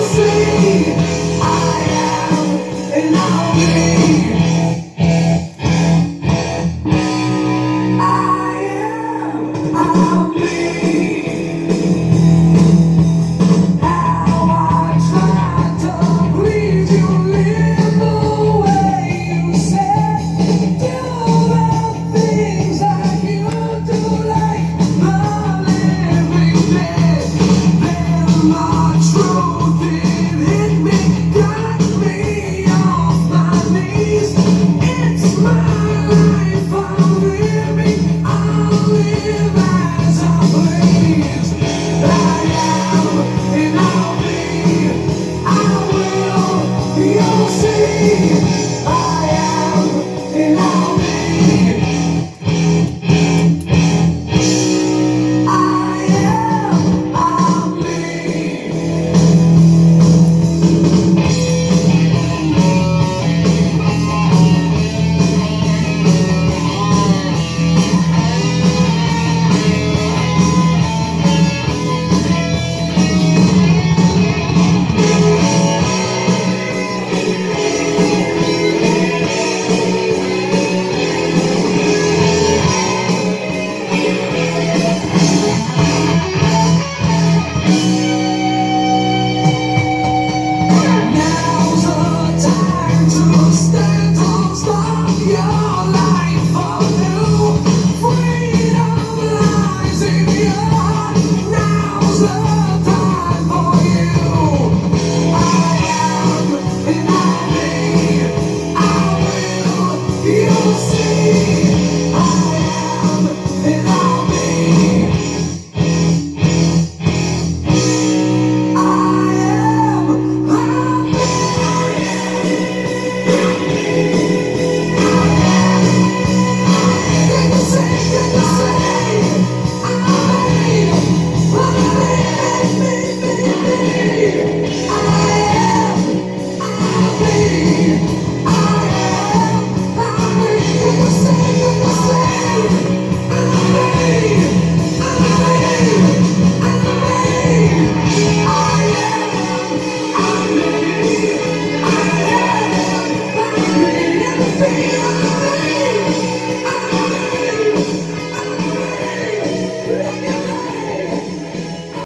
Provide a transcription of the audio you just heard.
sei you'll see. I